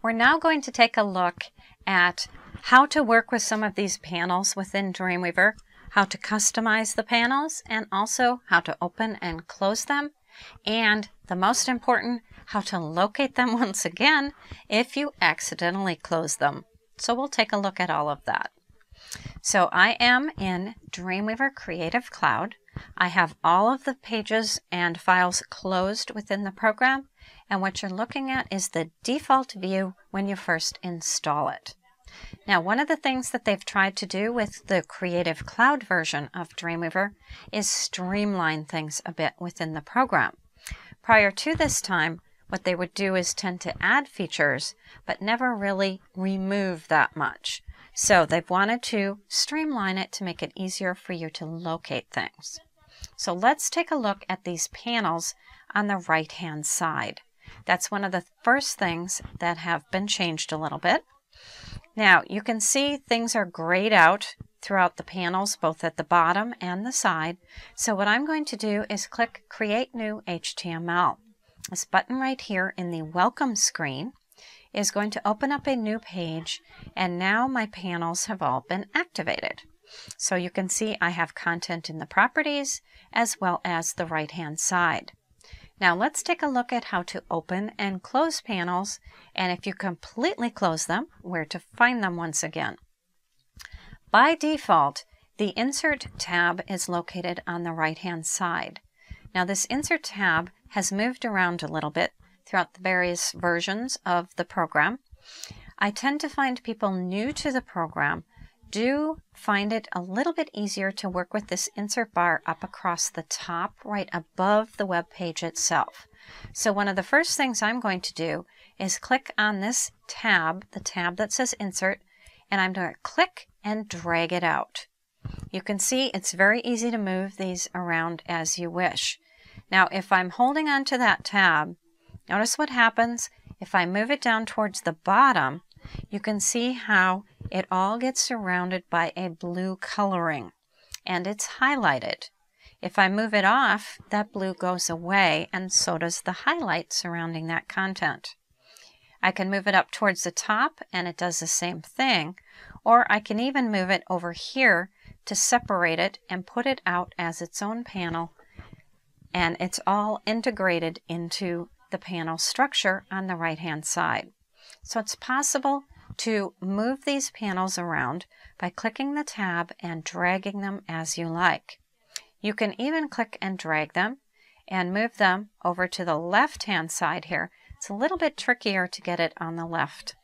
We're now going to take a look at how to work with some of these panels within Dreamweaver, how to customize the panels, and also how to open and close them, and the most important, how to locate them once again if you accidentally close them. So we'll take a look at all of that. So I am in Dreamweaver Creative Cloud. I have all of the pages and files closed within the program, and what you're looking at is the default view when you first install it. Now, one of the things that they've tried to do with the Creative Cloud version of Dreamweaver is streamline things a bit within the program. Prior to this time, what they would do is tend to add features, but never really remove that much. So they've wanted to streamline it to make it easier for you to locate things. So let's take a look at these panels on the right hand side. That's one of the first things that have been changed a little bit. Now you can see things are grayed out throughout the panels, both at the bottom and the side. So what I'm going to do is click Create New HTML. This button right here in the Welcome screen is going to open up a new page and now my panels have all been activated. So you can see I have content in the properties as well as the right hand side. Now let's take a look at how to open and close panels and if you completely close them, where to find them once again. By default, the Insert tab is located on the right hand side. Now this Insert tab has moved around a little bit throughout the various versions of the program. I tend to find people new to the program do find it a little bit easier to work with this insert bar up across the top right above the web page itself. So one of the first things I'm going to do is click on this tab, the tab that says insert, and I'm going to click and drag it out. You can see it's very easy to move these around as you wish. Now if I'm holding on to that tab Notice what happens if I move it down towards the bottom. You can see how it all gets surrounded by a blue coloring and it's highlighted. If I move it off, that blue goes away and so does the highlight surrounding that content. I can move it up towards the top and it does the same thing, or I can even move it over here to separate it and put it out as its own panel and it's all integrated into the panel structure on the right hand side. So it's possible to move these panels around by clicking the tab and dragging them as you like. You can even click and drag them and move them over to the left hand side here. It's a little bit trickier to get it on the left.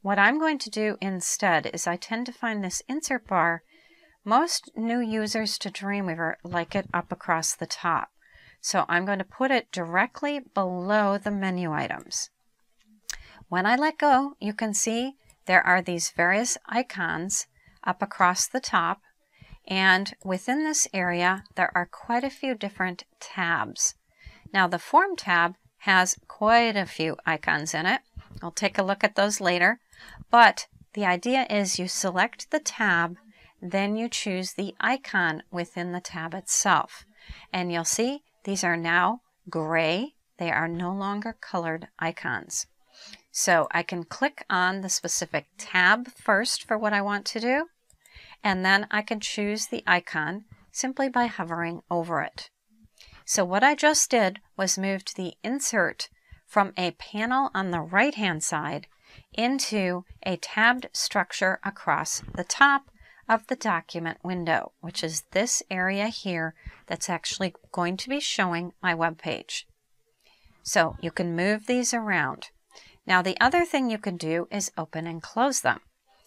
What I'm going to do instead is I tend to find this insert bar. Most new users to Dreamweaver like it up across the top. So I'm going to put it directly below the menu items. When I let go, you can see there are these various icons up across the top. And within this area, there are quite a few different tabs. Now the Form tab has quite a few icons in it. I'll take a look at those later. But the idea is you select the tab, then you choose the icon within the tab itself. And you'll see these are now gray. They are no longer colored icons. So I can click on the specific tab first for what I want to do, and then I can choose the icon simply by hovering over it. So what I just did was moved the insert from a panel on the right hand side into a tabbed structure across the top of the document window, which is this area here that's actually going to be showing my web page. So you can move these around. Now the other thing you can do is open and close them.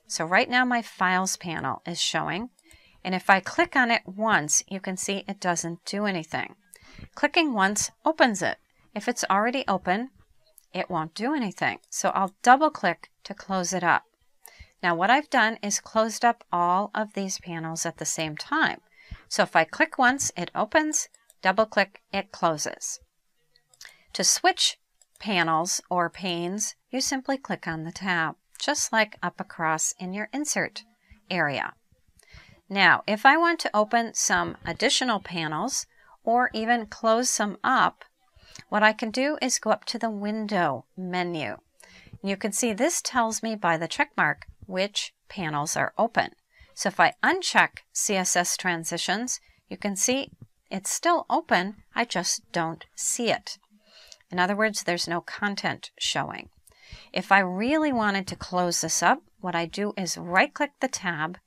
So right now my files panel is showing and if I click on it once you can see it doesn't do anything. Clicking once opens it. If it's already open it won't do anything. So I'll double click to close it up. Now what I've done is closed up all of these panels at the same time. So if I click once, it opens, double click, it closes. To switch panels or panes, you simply click on the tab, just like up across in your insert area. Now, if I want to open some additional panels or even close some up, what I can do is go up to the window menu. You can see this tells me by the check mark which panels are open. So if I uncheck CSS transitions, you can see it's still open, I just don't see it. In other words, there's no content showing. If I really wanted to close this up, what I do is right click the tab,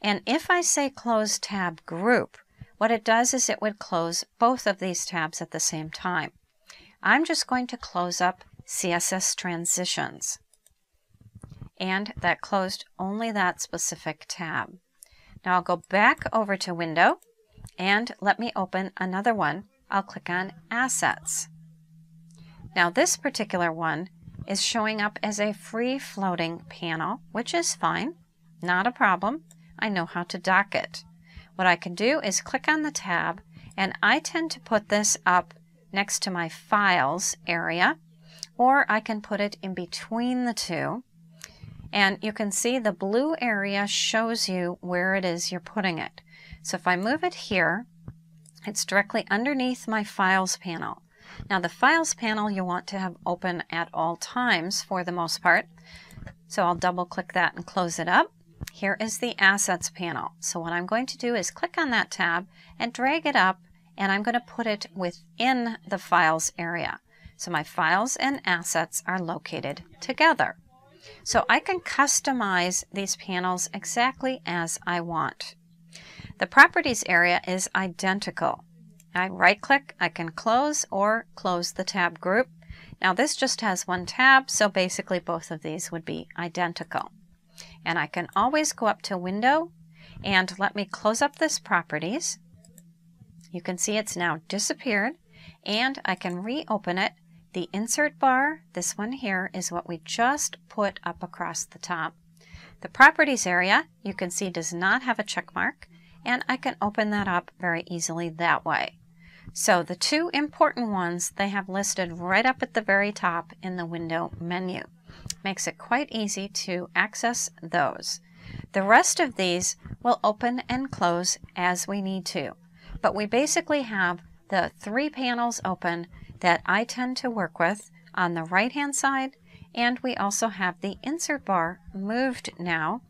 and if I say close tab group, what it does is it would close both of these tabs at the same time. I'm just going to close up CSS transitions. And that closed only that specific tab. Now I'll go back over to Window and let me open another one. I'll click on Assets. Now this particular one is showing up as a free floating panel, which is fine, not a problem. I know how to dock it. What I can do is click on the tab and I tend to put this up next to my files area or I can put it in between the two. And you can see the blue area shows you where it is you're putting it. So if I move it here, it's directly underneath my Files panel. Now the Files panel you want to have open at all times for the most part. So I'll double click that and close it up. Here is the Assets panel. So what I'm going to do is click on that tab and drag it up and I'm going to put it within the Files area. So my files and assets are located together. So I can customize these panels exactly as I want. The properties area is identical. I right click, I can close or close the tab group. Now this just has one tab, so basically both of these would be identical. And I can always go up to Window and let me close up this properties. You can see it's now disappeared and I can reopen it the insert bar, this one here, is what we just put up across the top. The properties area, you can see does not have a check mark, and I can open that up very easily that way. So the two important ones, they have listed right up at the very top in the window menu. Makes it quite easy to access those. The rest of these will open and close as we need to, but we basically have the three panels open that I tend to work with on the right hand side and we also have the insert bar moved now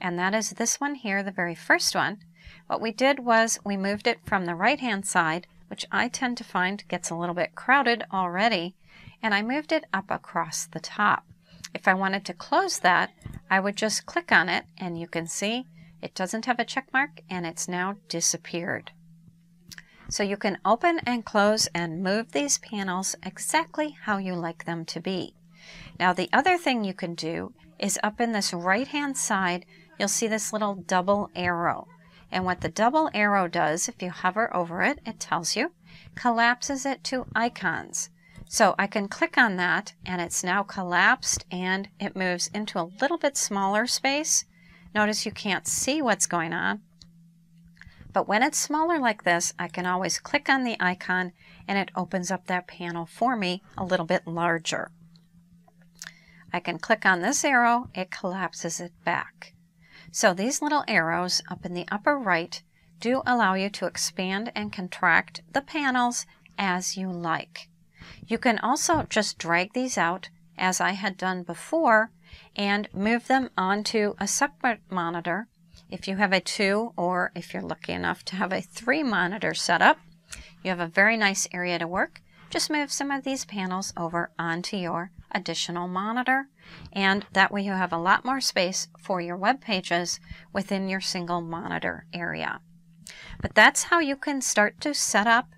and that is this one here, the very first one. What we did was we moved it from the right hand side, which I tend to find gets a little bit crowded already, and I moved it up across the top. If I wanted to close that, I would just click on it and you can see it doesn't have a check mark and it's now disappeared. So you can open and close and move these panels exactly how you like them to be. Now the other thing you can do is up in this right hand side, you'll see this little double arrow. And what the double arrow does, if you hover over it, it tells you, collapses it to icons. So I can click on that and it's now collapsed and it moves into a little bit smaller space. Notice you can't see what's going on, but when it's smaller like this, I can always click on the icon and it opens up that panel for me a little bit larger. I can click on this arrow, it collapses it back. So these little arrows up in the upper right do allow you to expand and contract the panels as you like. You can also just drag these out as I had done before and move them onto a separate monitor if you have a two, or if you're lucky enough to have a three monitor setup, you have a very nice area to work. Just move some of these panels over onto your additional monitor, and that way you have a lot more space for your web pages within your single monitor area. But that's how you can start to set up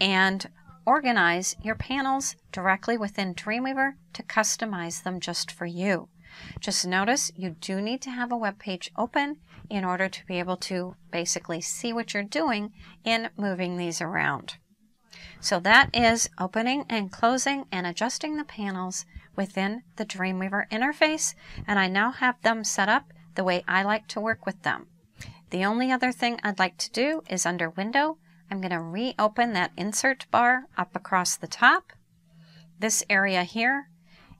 and organize your panels directly within Dreamweaver to customize them just for you. Just notice you do need to have a web page open in order to be able to basically see what you're doing in moving these around. So that is opening and closing and adjusting the panels within the Dreamweaver interface and I now have them set up the way I like to work with them. The only other thing I'd like to do is under Window, I'm going to reopen that insert bar up across the top, this area here,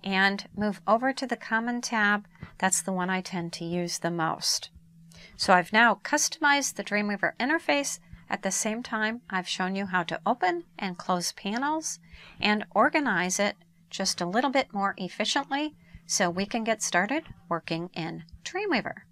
and move over to the Common tab. That's the one I tend to use the most. So I've now customized the Dreamweaver interface. At the same time, I've shown you how to open and close panels and organize it just a little bit more efficiently so we can get started working in Dreamweaver.